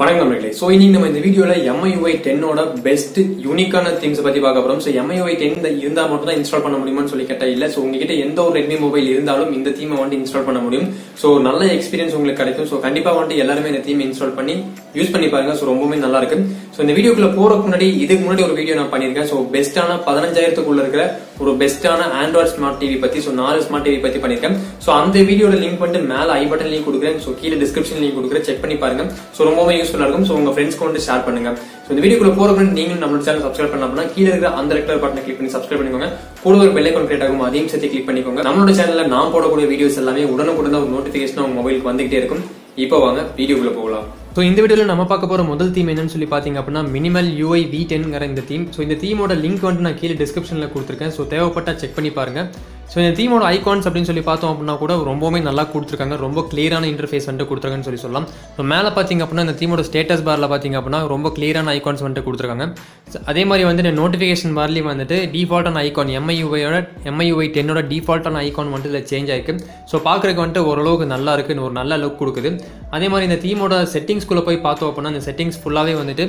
வணக்கம் நண்பர்களே. ஸோ இன்னைக்கு நம்ம இந்த வீடியோல MIUI 10 ஓட பெஸ்ட் யூனிக்கான திங்ஸ் பத்தி பார்க்க போறோம். ஸோ MIUI 10 இருந்தா மட்டும் தான் இன்ஸ்டால் பண்ண முடியுமான்னு சொல்லி கேட்டா இல்லை. ஸோ உங்ககிட்ட எந்த ஒரு ரெட்மி மொபைல் இருந்தாலும் இந்த தீமை வந்து இன்ஸ்டால் பண்ண முடியும். ஸோ நல்ல எக்ஸ்பீரியன்ஸ் உங்களுக்கு கிடைக்கும். ஸோ கண்டிப்பா வந்து எல்லாருமே இந்த தீம் இன்ஸ்டால் பண்ணி யூஸ் பண்ணி பாருங்க. ஸோ ரொம்பவே நல்லா இருக்கு. ஸோ இந்த வீடியோக்குள்ள போறதுக்கு முன்னாடி இதுக்கு முன்னாடி ஒரு வீடியோ நான் பண்ணியிருக்கேன். ஸோ பெஸ்டான பதினஞ்சாயிரத்துக்குள்ள இருக்கிற ஒரு பெஸ்டான ஆண்ட்ராய்ட் ஸ்மார்ட் டிவி பத்தி ஸோ நாலு ஸ்மார்ட் டிவி பத்தி பண்ணிருக்கேன். ஸோ அந்த வீடியோட லிங்க் பண்ணிட்டு மேல ஐ பட்டன் லிங்க் கொடுக்குறேன். ஸோ கீழே டிஸ்கிரிப்ஷன் லிங்க் கொடுக்குறேன். செக் பண்ணி பாருங்க. ஸோ ரொம்பவே யூஸ்ஃபுல்லா இருக்கும். ஸோ உங்க ஃப்ரெண்ட்ஸ்க்கு வந்து ஷேர் பண்ணுங்க. ஸோ இந்த வீடியோக்குள்ள போறதுக்கு முன்னாடி நீங்களும் நம்மளோட சேனல் சப்ஸ்கிரைப் பண்ணலாம் அப்படின்னா கீழே இருக்கிற அந்த ரெக்டர் பட்டனை கிளிக் பண்ணி சப்ஸ்கிரைப் பண்ணிக்கோங்க. கூட ஒரு பெல் கிரியேட் ஆகும். அதையும் சேர்த்து கிளிக் பண்ணிக்கோங்க. நம்மளோட சேனல்ல நான் போடக்கூடிய வீடியோஸ் எல்லாமே உடனுக்குடன் ஒரு நோட்டிபிகேஷன் உங்க மொபைலுக்கு வந்துகிட்டே இருக்கும். இப்போ வாங்க வீடியோக்குள்ள போகலாம். ஸோ இந்த வீடியோவில் நம்ம பார்க்க போகிற முதல் தீம் என்னன்னு சொல்லி பார்த்தீங்க அப்படின்னா மினிமல் யூஐ வி டென்ங்கிற இந்த தீம் ஸோ இந்த தீமோட லிங்க் வந்து நான் கீழே டிஸ்கிரிப்ஷனில் கொடுத்துருக்கேன். ஸோ தேவைப்பட்டா செக் பண்ணி பாருங்க. ஸோ இந்த தீமோட ஐகான்ஸ் அப்படின்னு சொல்லி பார்த்தோம் அப்படின்னா கூட ரொம்பவுமே நல்லா கொடுத்துருக்காங்க. ரொம்ப கிளியரான இன்டர்ஃபேஸ் வந்துட்டு கொடுத்துருக்காங்கன்னு சொல்லி சொல்லலாம். ஸோ மேலே பார்த்தீங்க அப்படின்னா இந்த தீமோட ஸ்டேட்டஸ் பாரில் பார்த்தீங்க அப்படின்னா ரொம்ப கிளியரான ஐகான்ஸ் வந்துட்டு கொடுத்துருக்காங்க. அதே மாதிரி வந்து நோட்டிஃபிகேஷன் பார்லேயும் வந்துட்டு டிஃபால்ட்டான ஐகான் எம்ஐயுவையோட எம்ஐயூஐ டென்னோட டிஃபால்ட்டான ஐகான் வந்துட்டு இதில் சேஞ்ச் ஆயிருக்கு. ஸோ பார்க்குறதுக்கு வந்துட்டு ஓரளவுக்கு நல்லா இருக்குன்னு ஒரு நல்ல லுக் கொடுக்குது. அதே மாதிரி இந்த தீமோட செட்டிங்ஸ்குள்ளே போய் பார்த்தோம் அப்படின்னா இந்த செட்டிங்ஸ் ஃபுல்லாகவே வந்துட்டு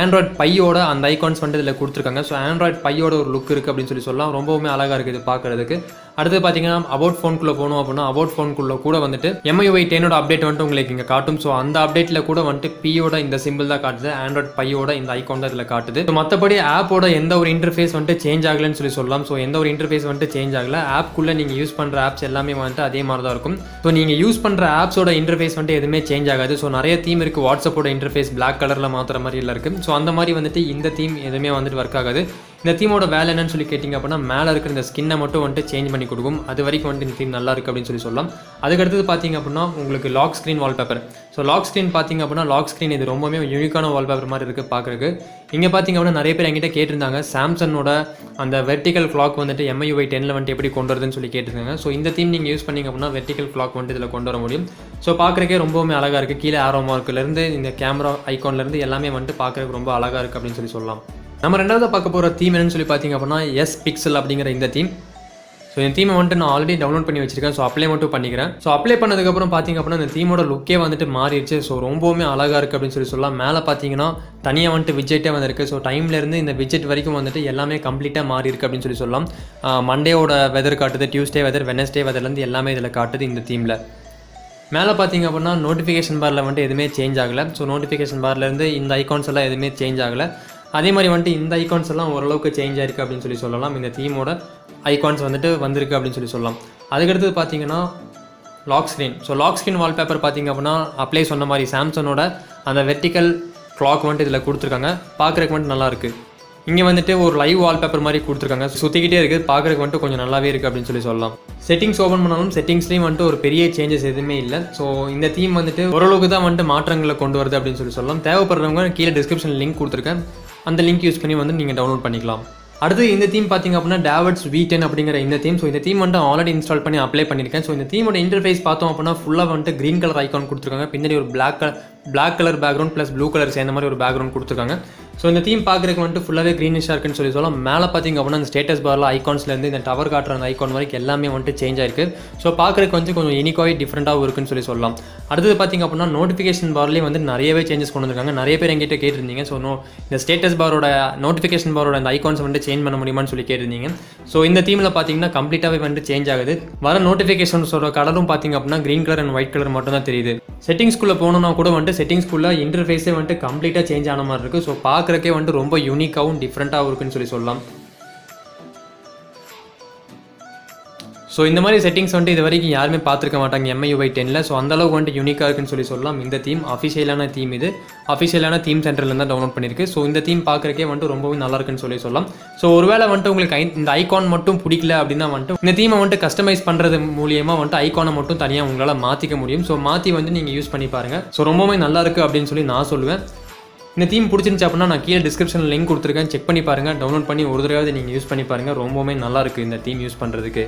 ஆண்ட்ராய்ட் பையோட அந்த ஐகான்ஸ் வந்துட்டு இதில் கொடுத்துருக்காங்க. ஸோ ஆண்ட்ராய்ட் பையோட ஒரு லுக் இருக்குது அப்படின்னு சொல்லி சொல்லலாம். ரொம்பவுமே அழகாக இருக்குது பார்க்குறதுக்கு. அடுத்து பார்த்தீங்கன்னா அபவுட் ஃபோனுக்குள்ளே போனோம் அப்படின்னா அபவுட் ஃபோனுக்குள்ளே கூட வந்துட்டு எம்ஐஒய் டெனோட அப்டேட் வந்துட்டு உங்களுக்கு இங்கே காட்டும். ஸோ அந்த அப்டேட்டில் கூட வந்துட்டு பியோட இந்த சிம்பிள் தான் காட்டுது. ஆண்ட்ராய்ட் பையோட இந்த ஐகான் தான் இதில் காட்டுது. ஸோ மற்றபடி ஆப்போட எந்த ஒரு இன்டர்ஃபேஸ் வந்துட்டு சேஞ்ச் ஆகலைன்னு சொல்லி சொல்லலாம். ஸோ எந்த ஒரு இன்டர்ஃபேஸ் வந்துட்டு சேஞ்ச் ஆகல. ஆப்க்குள்ளே நீங்கள் யூஸ் பண்ணுற ஆப்ஸ் எல்லாமே வந்துட்டு அதே மாதிரி தான் இருக்கும் ஸோ நீங்கள் யூஸ் பண்ணுற ஆப்ஸோட இன்டர்ஃபேஸ் வந்துட்டு எதுவுமே சேஞ்ச் ஆகாது. ஸோ நிறைய தீம் இருக்குது வாட்ஸ்அப்போட இன்டர்ஃபேஸ் பிளாக் கலரில் மாற்றுற மாதிரி எல்லாம் இருக்குது ஸோ அந்த மாதிரி வந்துட்டு இந்த தீம் எதுவுமே வந்துட்டு ஒர்க் ஆகாது. இந்த தீமோட வேலை என்னன்னு சொல்லி கேட்டிங்க அப்படின்னா மேலே இருக்கிற இந்த ஸ்கின்னை மட்டும் வந்துட்டு சேஞ்ச் பண்ணி கொடுக்கும். அது வரைக்கும் வந்துட்டு இந்த தீம் நல்லா இருக்குது அப்படின்னு சொல்லி சொல்லலாம். அதுக்கடுத்தது பார்த்தீங்க அப்படின்னா உங்களுக்கு lock screen wallpaper so lock screen பார்த்தீங்க அப்படின்னா லாக் ஸ்க்ரீன் இது ரொம்பவே யூனிக்கான வால்பேப்பர் மாதிரி இருக்குது பார்க்குறதுக்கு இங்கே பார்த்தீங்க அப்படின்னா நிறைய பேர் என்கிட்ட கேட்டிருந்தாங்க. சாம்சங்கோட அந்த வெர்டிக்கல் கிளாக் வந்துட்டு எம்ஐயூஐ டெனில் வந்துட்டு எப்படி கொண்டு வருதுன்னு சொல்லி கேட்டிருந்தாங்க. ஸோ இந்த தீம் நீங்கள் யூஸ் பண்ணீங்க அப்படின்னா வெர்டிக்கல் கிளாக் வந்துட்டு இதில் கொண்டு வர முடியும். ஸோ பார்க்குறக்கே ரொம்பவுமே அழகாக இருக்குது கீழே ஆரோ மார்க்லேருந்து இந்த கேமரா ஐக்கான்லேருந்து எல்லாமே வந்துட்டு பார்க்குறதுக்கு ரொம்ப அழகாக இருக்குது அப்படின்னு சொல்லி சொல்லலாம். நம்ம ரெண்டாவது பார்க்க போகிற தீம் என்னன்னு சொல்லி பார்த்தீங்க அப்படின்னா எஸ் பிக்சல் அப்படிங்கிற இந்த தீம் ஸோ இந்த தீமை வந்துட்டு நான் ஆல்ரெடி டவுன்லோட் பண்ணி வச்சிருக்கேன். ஸோ அப்ளை மட்டும் பண்ணிக்கிறேன். ஸோ அப்ளை பண்ணதுக்கப்புறம் பார்த்தீங்க அப்படின்னா இந்த தீமோட லுக்கே வந்துட்டு மாறிடுச்சு. ஸோ ரொம்பவுமே அழகாக இருக்குது அப்படின்னு சொல்லி சொல்லலாம். மேலே பார்த்தீங்கன்னா தனியாக வந்துட்டு விஜெட்டே வந்திருக்கு. ஸோ டைம்லேருந்து இந்த விஜெட் வரைக்கும் வந்துட்டு எல்லாமே கம்ப்ளீட்டாக மாறி இருக்குது அப்படின்னு சொல்லி சொல்லலாம். மண்டேவோட வெதர் காட்டுது டியூஸ்டே வெதர் வெனஸ்டே வெதர்லேருந்து எல்லாமே இதில் காட்டுது இந்த தீமில் மேலே பார்த்தீங்க அப்படின்னா நோட்டிஃபிகேஷன் பாரில் வந்துட்டு எதுவுமே சேஞ்ச் ஆகலை. ஸோ நோட்டிஃபிகேஷன் பார்லேருந்து இந்த ஐகான்ஸ் எல்லாம் எதுவுமே சேஞ்ச் ஆகலை. அதே மாதிரி வந்துட்டு இந்த ஐகான்ஸ் எல்லாம் ஓரளவுக்கு சேஞ்ச் ஆயிருக்கு அப்படின்னு சொல்லி சொல்லலாம். இந்த தீமோட ஐகான்ஸ் வந்துட்டு வந்திருக்கு அப்படின்னு சொல்லி சொல்லலாம். அதுக்கடுத்தது பார்த்தீங்கன்னா lock screen so lock screen wallpaper பார்த்தீங்க அப்படின்னா அப்ளை சொன்ன மாதிரி சாம்சங்கோட அந்த வெர்டிக்கல் கிளாக் வந்துட்டு இதில் கொடுத்துருக்காங்க. பார்க்குறதுக்கு வந்துட்டு நல்லாயிருக்கு இங்கே வந்துட்டு ஒரு லைவ் வால்பேப்பர் மாதிரி கொடுத்துருக்காங்க. சுற்றிக்கிட்டே இருக்குது பார்க்குறதுக்கு வந்துட்டு கொஞ்சம் நல்லாவே இருக்குது அப்படின்னு சொல்லி சொல்லலாம். செட்டிங்ஸ் ஓப்பன் பண்ணாலும் செட்டிங்ஸ்லேயும் வந்துட்டு ஒரு பெரிய சேஞ்சஸ் எதுவுமே இல்லை. ஸோ இந்த தீம் வந்துட்டு ஓரளவுக்கு தான் வந்துட்டு மாற்றங்களை கொண்டு வருது அப்படின்னு சொல்லி சொல்லலாம். தேவைப்படுறவங்க கீழே டிஸ்கிரிப்ஷன் லிங்க் கொடுத்துருக்கேன். அந்த லிங்க் யூஸ் பண்ணி வந்து நீங்கள் டவுன்லோட் பண்ணிக்கலாம். அடுத்து இந்த தீம் பார்த்தீங்க அப்படின்னா டேவட்ஸ் வி டென் அப்படிங்கிற இந்த தீம் ஸோ இந்த தீம் வந்துட்டு ஆல்ரெடி இன்ஸ்டால் பண்ணி அப்ளை பண்ணியிருக்கேன். ஸோ இந்த தீமோட இன்டர்ஃபேஸ் பார்த்தோம் அப்படின்னா ஃபுல்லாக வந்துட்டு க்ரீன் கலர் ஐக்கான் கொடுத்துருக்காங்க. பின்னாடி ஒரு black colour black colour background plus blue colour சேர்ந்த மாதிரி ஒரு பேக்ரவுண்ட் கொடுத்துருக்காங்க. ஸோ இந்த தீம் பார்க்குறதுக்கு வந்துட்டு ஃபுல்லாகவே க்ரீனிஷாக இருக்குன்னு சொல்லி சொல்லலாம். மேலே பார்த்தீங்க அப்படின்னா அந்த ஸ்டேட்டஸ் பாரில் ஐகான்ஸ்லேருந்து இந்த டவர் காட்டுற அந்த ஐகான் வரைக்கும் எல்லாமே வந்துட்டு சேஞ்ச் ஆயிருக்கு. ஸோ பார்க்குறதுக்கு வந்து கொஞ்சம் யூனிக்காகவே டிஃப்ரெண்ட்டாகவும் இருக்குன்னு சொல்லி சொல்லலாம். அடுத்தது பார்த்தீங்க அப்படின்னா நோட்டிஃபிகேஷன் பார்லேயே வந்து நிறையவே சேஞ்சஸ் கொண்டு வந்திருக்காங்க. நிறைய பேர் எங்கிட்ட கேட்டிருந்தீங்க. ஸோ நோ இந்த ஸ்டேட்டஸ் பாரோட நோட்டிஃபிகேஷன் பாரோட அந்த ஐகான்ஸ் வந்துட்டு சேஞ்ச் பண்ண முடியுமான்னு சொல்லி கேட்டிருந்தீங்க. ஸோ இந்த தீமில் பார்த்தீங்கன்னா கம்ப்ளீட்டாகவே வந்துட்டு சேஞ்ச் ஆகுது. வர நோட்டிஃபிகேஷன்ஸோட கலரும் பார்த்தீங்க அப்படின்னா green colour and white colour மட்டும் தான் தெரியுது. செட்டிங்ஸ்குள்ளே போகணுன்னா கூட வந்துட்டு செட்டிங்ஸ்குள்ளே இன்டர்ஃபேஸே வந்துட்டு கம்ப்ளீட்டாக சேஞ்ச் ஆன மாதிரி இருக்குது ஸோ பார்க்குறக்கே வந்துட்டு ரொம்ப யூனிக்காகவும் டிஃப்ரெண்ட்டாகவும் இருக்குன்னு சொல்லி சொல்லலாம். ஸோ இந்த மாதிரி செட்டிங்ஸ் வந்துட்டு இது வரைக்கும் யாருமே பார்த்துருக்க மாட்டாங்க எம்ஐயூஐ டென்னில் ஸோ அந்தளவுக்கு வந்துட்டு யூனிக்காக இருக்குன்னு சொல்லி சொல்லலாம். இந்த தீம் அஃபிஷியலான தீம் இது. அஃபிஷியலான தீம் சென்டரில் தான் டவுன்லோட் பண்ணியிருக்கு ஸோ இந்த தீம் பார்க்குறக்கே வந்துட்டு ரொம்பவே நல்லா இருக்குன்னு சொல்லி சொல்லலாம். ஸோ ஒருவேளை வந்துட்டு உங்களுக்கு ஐ- இந்த ஐகான் மட்டும் பிடிக்கல அப்படின்னா வந்துட்டு இந்த தீமை வந்துட்டு கஸ்டமைஸ் பண்ணுறது மூலியமாக வந்துட்டு ஐகானை மட்டும் தனியாக உங்களால் மாற்றிக்க முடியும். ஸோ மாற்றி வந்து நீங்கள் யூஸ் பண்ணி பாருங்கள் ஸோ ரொம்பவே நல்லா இருக்குது அப்படின்னு சொல்லி நான் சொல்லுவேன். இந்த தீம் பிடிச்சிருந்துச்சு அப்படின்னா நான் கீழே டிஸ்கிரிப்ஷனில் லிங்க் கொடுத்துருக்கேன். செக் பண்ணி பாருங்கள் டவுன்லோட் பண்ணி ஒரு தடவை நீங்கள் யூஸ் பண்ணி பாருங்கள் ரொம்பவுமே நல்லா இருக்குது இந்த தீம் யூஸ் பண்ணுறதுக்கு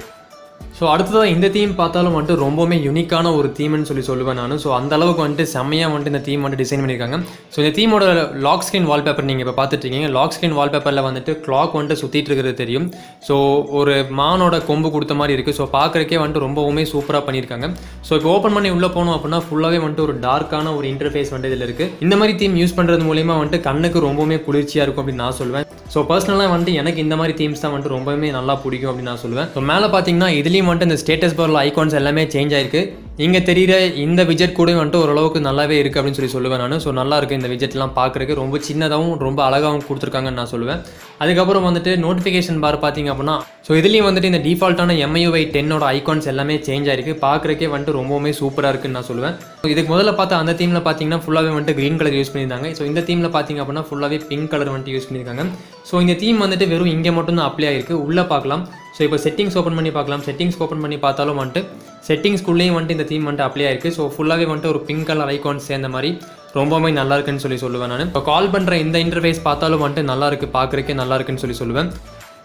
ஸோ அடுத்ததாக இந்த தீம் பார்த்தாலும் வந்துட்டு ரொம்பவுமே யூனிக்கான ஒரு தீம்னு சொல்லி சொல்லுவேன் நான். ஸோ அந்த அளவுக்கு வந்துட்டு செம்மையாக வந்துட்டு இந்த தீம் வந்துட்டு டிசைன் பண்ணியிருக்காங்க ஸோ இந்த தீமோட லாக் ஸ்க்ரீன் வால்பேப்பர் நீங்கள் இப்போ பார்த்துட்டு இருக்கீங்க. லாக் ஸ்க்ரீன் வால்பேப்பரில் வந்துட்டு கிளாக் வந்துட்டு சுற்றிட்டு இருக்கிறது தெரியும். ஸோ ஒரு மானோட கொம்பு கொடுத்த மாதிரி இருக்குது ஸோ பார்க்குறக்கே வந்துட்டு ரொம்பவுமே சூப்பராக பண்ணியிருக்காங்க ஸோ இப்போ ஓப்பன் பண்ணி உள்ளே போனோம் அப்படின்னா ஃபுல்லாகவே வந்துட்டு ஒரு டார்க்கான ஒரு இன்டர்ஃபேஸ் வந்துட்டு இதில் இருக்குது இந்த மாதிரி தீம் யூஸ் பண்ணுறது மூலிமா வந்துட்டு கண்ணுக்கு ரொம்பவுமே குளிர்ச்சியாக இருக்கும் அப்படின்னு நான் சொல்லுவேன். ஸோ பர்சனலாக வந்துட்டு எனக்கு இந்த மாதிரி தீம்ஸ் தான் வந்துட்டு ரொம்பவுமே நல்லா பிடிக்கும் அப்படின்னு நான் சொல்லுவேன். ஸோ மேலே பார்த்தீங்கன்னா இது இதுலேயும் வந்துட்டு இந்த ஸ்டேட்டஸ் பாரில் ஐகான்ஸ் எல்லாமே சேஞ்ச் ஆயிருக்கு. இங்கே தெரிகிற இந்த விஜெட் கூட வந்துட்டு ஓரளவுக்கு நல்லாவே இருக்குது அப்படின்னு சொல்லி சொல்லுவேன் நான். ஸோ நல்லா இருக்குது இந்த விஜெட்லாம் பார்க்குறக்கு ரொம்ப சின்னதாகவும் ரொம்ப அழகாகவும் கொடுத்துருக்காங்கன்னு நான் சொல்லுவேன். அதுக்கப்புறம் வந்துட்டு நோட்டிஃபிகேஷன் பார் பார்த்தீங்க அப்படின்னா ஸோ இதுலேயும் வந்துட்டு இந்த டிஃபால்ட்டான எம்ஐயூஐ டென்னோட ஐகான்ஸ் எல்லாமே சேஞ்ச் ஆயிருக்கு. பார்க்குறக்கே வந்துட்டு ரொம்பவுமே சூப்பராக இருக்குன்னு நான் சொல்லுவேன். இதுக்கு முதல்ல பார்த்தா அந்த தீமில் பார்த்தீங்கன்னா ஃபுல்லாகவே வந்துட்டு க்ரீன் கலர் யூஸ் பண்ணியிருந்தாங்க. ஸோ இந்த தீமில் பார்த்தீங்க அப்படின்னா ஃபுல்லாகவே பிங்க் கலர் வந்துட்டு யூஸ் பண்ணியிருக்காங்க. ஸோ இந்த தீம் வந்துட்டு வெறும் இங்கே மட்டும் தான் அப்ளை ஆயிருக்கு. உள்ளே பார்க்கலாம். ஸோ இப்போ செட்டிங்ஸ் ஓப்பன் பண்ணி பார்க்கலாம். செட்டிங்ஸ் ஓப்பன் பண்ணி பார்த்தாலும் வந்துட்டு செட்டிங்ஸ்குள்ளேயும் வந்துட்டு இந்த தீம் வந்துட்டு அப்ளை ஆயிருக்கு. ஸோ ஃபுல்லாகவே வந்துட்டு ஒரு பிங்க் கலர் ஐக்கான் சேர்ந்த மாதிரி ரொம்பவுமே நல்லா இருக்குன்னு சொல்லி சொல்லுவேன் நான். இப்போ கால் பண்ணுற இந்த இன்டர்ஃபேஸ் பார்த்தாலும் வந்துட்டு நல்லா இருக்கு பார்க்குறக்கே நல்லா இருக்குன்னு சொல்லி சொல்லுவேன்.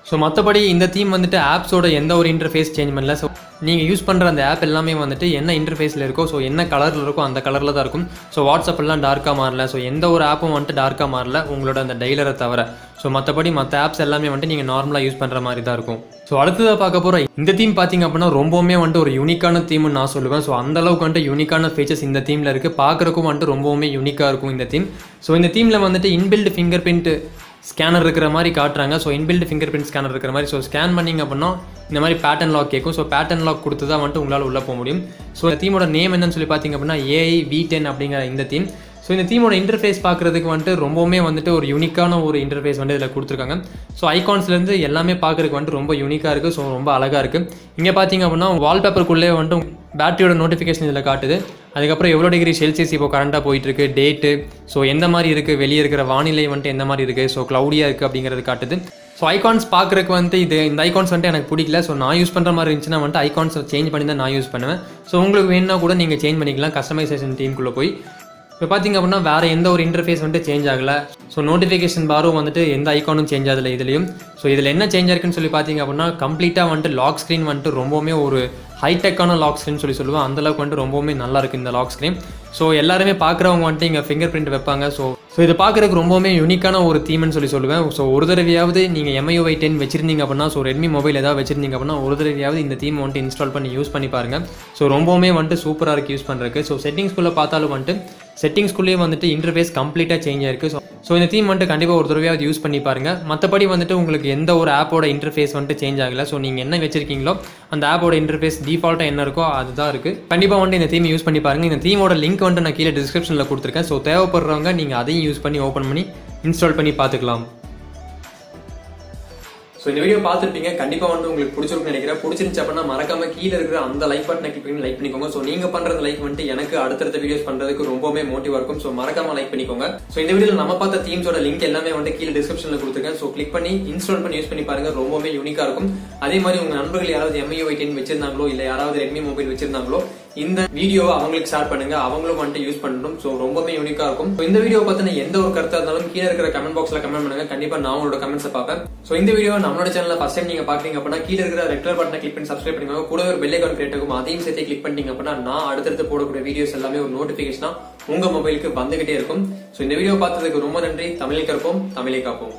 ஸோ மற்றபடி இந்த தீம் வந்துட்டு ஆப்ஸோட எந்த ஒரு இன்டர்ஃபேஸ் சேஞ்ச் பண்ணல. ஸோ நீங்கள் யூஸ் பண்ணுற அந்த ஆப் எல்லாமே வந்துட்டு என்ன இன்டர்ஃபேஸில் இருக்கோ ஸோ என்ன கலரில் இருக்கோ அந்த கலரில் தான் இருக்கும். ஸோ வாட்ஸ்அப்லாம் டார்க்காக மாறல. ஸோ எந்த ஒரு ஆப்பும் வந்துட்டு டார்க்காக மாறல. உங்களோட அந்த டெய்லரை தவிர. ஸோ மற்றபடி மற்ற ஆப்ஸ் எல்லாமே வந்துட்டு நீங்கள் நார்மலாக யூஸ் பண்ணுற மாதிரி தான் இருக்கும். ஸோ அடுத்ததாக பார்க்க போகிற இந்த தீம் பார்த்தீங்க அப்படின்னா ரொம்பவுமே வந்துட்டு ஒரு யூனிக்கான தீம்னு நான் சொல்லுவேன். ஸோ அந்த அளவுக்கு வந்துட்டு யூனிக்கான ஃபீச்சர்ஸ் இந்த தீமில் இருக்குது பார்க்குறக்கும் வந்துட்டு ரொம்பவுமே யூனிக்காக இருக்கும் இந்த தீம் ஸோ இந்த தீமில் வந்துட்டு இன்பில்ட் ஃபிங்கர் பிரிண்ட் ஸ்கேனர் இருக்கிற மாதிரி காட்டுறாங்க. So inbuilt finger print scanner இருக்கிற மாதிரி. ஸோ ஸ்கேன் பண்ணிங்க அப்படின்னா இந்த மாதிரி பேட்டர்ன் லாக் கேட்கும். ஸோ பேட்டர்ன் லாக் கொடுத்து தான் வந்துட்டு உங்களால் உள்ளே போக முடியும். ஸோ இந்த தீமோட நேம் என்னன்னு சொல்லி பார்த்தீங்க அப்படின்னா ஏஐ வி டென் அப்படிங்கிற இந்த தீம் ஸோ இந்த தீமோட இன்டர்ஃபேஸ் பார்க்குறதுக்கு வந்துட்டு ரொம்பவுமே வந்துட்டு ஒரு யூனிக்கான ஒரு இன்டர்ஃபேஸ் வந்து இதில் கொடுத்துருக்காங்க. ஸோ ஐகான்ஸ்லேருந்து எல்லாமே பார்க்குறதுக்கு வந்துட்டு ரொம்ப யூனிக்காக இருக்குது ஸோ ரொம்ப அழகாக இருக்குது இங்கே பார்த்தீங்க அப்படின்னா வால்பேப்பருக்குள்ளே வந்துட்டு பேட்டரியோட நோட்டிஃபிகேஷன் இதில் காட்டுது. அதுக்கப்புறம் எவ்வளோ டிகிரி செல்சியஸ் இப்போ கரண்ட்டாக போயிட்டு இருக்கு டேட்டு ஸோ எந்த மாதிரி இருக்குது வெளியே இருக்கிற வானிலை வந்துட்டு எந்த மாதிரி இருக்குது ஸோ க்ளவுடியாக இருக்குது அப்படிங்கிறது காட்டுது. ஸோ ஐகான்ஸ் பார்க்குறக்கு வந்துட்டு இது இந்த ஐகான்ஸ் வந்துட்டு எனக்கு பிடிக்கல. ஸோ நான் யூஸ் பண்ணுற மாதிரி இருந்துச்சுன்னா வந்துட்டு ஐகான்ஸ் சேஞ்ச் பண்ணி தான் நான் யூஸ் பண்ணுவேன். ஸோ உங்களுக்கு வேணுன்னா கூட நீங்கள் சேஞ்ச் பண்ணிக்கலாம். கஸ்டமைசேஷன் டீமுக்குள்ளே போய். இப்போ பார்த்தீங்க அப்படின்னா வேறு எந்த ஒரு இன்டர்ஃபேஸ் வந்துட்டு சேஞ்ச் ஆகலை. ஸோ நோட்டிஃபிகேஷன் பாரும் வந்துட்டு எந்த ஐக்கானும் சேஞ்ச் ஆகலை இதுலையும். ஸோ இதில் என்ன சேஞ்ச் ஆயிருக்குன்னு சொல்லி பார்த்தீங்க அப்படின்னா கம்ப்ளீட்டாக வந்துட்டு லாக் ஸ்க்ரீன் வந்துட்டு ரொம்பவுமே ஒரு ஹைடெக்கான லாக் ஸ்க்ரீன் சொல்லி சொல்லுவேன் அந்தளவுக்கு வந்துட்டு ரொம்பவுமே நல்லா இருக்குது இந்த லாக் ஸ்க்ரீன் ஸோ எல்லாருமே பார்க்குறவங்க வந்துட்டு இங்கே ஃபிங்கர் பிரிண்ட் வைப்பாங்க. ஸோ ஸோ இதை பார்க்குறதுக்கு ரொம்பவுமே யூனிக்கான ஒரு தீம்னு சொல்லி சொல்லுவேன். ஸோ ஒரு தடவையாவது நீங்கள் எம்ஐஓஐ டென் வச்சிருந்தீங்க அப்படின்னா ஸோ ரெட்மி மொபைல் ஏதாவது வச்சிருந்தீங்க அப்படின்னா ஒரு தடவையாவது இந்த தீம் வந்துட்டு இன்ஸ்டால் பண்ணி யூஸ் பண்ணி பாருங்க. ஸோ ரொம்பவுமே வந்துட்டு சூப்பராக இருக்குது யூஸ் பண்ணுறதுக்கு ஸோ செட்டிங்ஸ்குள்ளே பார்த்தாலும் வந்துட்டு செட்டிங்ஸ்குள்ளேயே வந்துட்டு இன்டர்ஃபேஸ் கம்ப்ளீட்டாக சேஞ்ச் ஆயிருக்கு ஸோ ஸோ இந்த தீம் வந்துட்டு கண்டிப்பாக ஒரு தடவையாவது யூஸ் பண்ணி பாருங்கள் மற்றபடி வந்துட்டு உங்களுக்கு எந்த ஒரு ஆப்போட இன்டர்ஃபேஸ் வந்துட்டு சேஞ்ச் ஆகல. ஸோ நீங்கள் என்ன வச்சிருக்கீங்களோ அந்த ஆப்போட இன்டர்ஃபேஸ் டிஃபால்ட்டாக என்ன இருக்கோ அதுதான் இருக்குது கண்டிப்பாக வந்துட்டு இந்த தீம் யூஸ் பண்ணி பாருங்கள் இந்த தீமோட லிங்க் வந்துட்டு நான் கீழே டிஸ்கிரிப்ஷனில் கொடுத்துருக்கேன். ஸோ தேவைப்படுறவங்க நீங்கள் அதையும் யூஸ் பண்ணி ஓப்பன் பண்ணி இன்ஸ்டால் பண்ணி பார்த்துக்கலாம். ஸோ இந்த வீடியோ பார்த்துருப்பீங்க. கண்டிப்பா வந்து உங்களுக்கு பிடிச்சிருக்குன்னு நினைக்கிறேன். பிடிச்சிருந்துச்சு அப்படின்னா மறக்காம கீழே இருக்கிற அந்த லைக் பட்டனை கிளிக் பண்ணி லைக் பண்ணிக்கோங்க. ஸோ நீங்க பண்றது லைக் வந்துட்டு எனக்கு அடுத்தடுத்த வீடியோஸ் பண்றதுக்கு ரொம்பவே மோட்டிவா இருக்கும். ஸோ மறக்காம லைக் பண்ணிக்கோங்க. ஸோ இந்த வீடியோல நம்ம பார்த்த தீம்ஸோட லிங்க் எல்லாமே வந்து கீழே டிஸ்கிரிப்ஷன்ல கொடுத்துருக்கேன். ஸோ கிளிக் பண்ணி இன்ஸ்டால் பண்ணி யூஸ் பண்ணி பாருங்க. ரொம்பவே யூனிக்கா இருக்கும். அதே மாதிரி உங்க நண்பர்கள் யாராவது எம்ஐஓ டென் வச்சிருந்தாங்களோ இல்லை யாராவது ரெட்மி மொபைல் வச்சிருந்தாங்களோ இந்த வீடியோ அவங்களுக்கு ஷேர் பண்ணுங்க. அவங்களும் வந்துட்டு யூஸ் பண்ணணும் ஸோ ரொம்பவே யூனிக்கா இருக்கும். ஸோ இந்த வீடியோ பத்தின எந்த ஒரு கருத்தா இருந்தாலும் கீழே இருக்கிற கமெண்ட் பாக்ஸ்ல கமெண்ட் பண்ணுங்க. கண்டிப்பா நான் உங்களோட கமெண்ட்ஸ் பார்ப்பேன். ஸோ இந்த வீடியோ நம்மளோட சேனல் ஃபர்ஸ்ட் டைம் நீங்க பாக்குறீங்க அப்படின்னா கீழே இருக்கிற ரெட் கலர் பட்டனை கிளிக் பண்ணி சப்ஸ்கிரைப் பண்ணிக்கோங்க. கூட ஒரு பெல் ஐக்கான் கிரியேட் ஆகும். அதையும் சேர்த்து கிளிக் பண்ணிட்டீங்க அப்படின்னா நான் அடுத்தடுத்து போடக்கூடிய வீடியோஸ் எல்லாமே ஒரு நோட்டிபிகேஷனா உங்க மொபைலுக்கு வந்துகிட்டே இருக்கும். ஸோ இந்த வீடியோ பார்த்ததுக்கு ரொம்ப நன்றி. தமிழை கற்போம். தமிழை காப்போம்.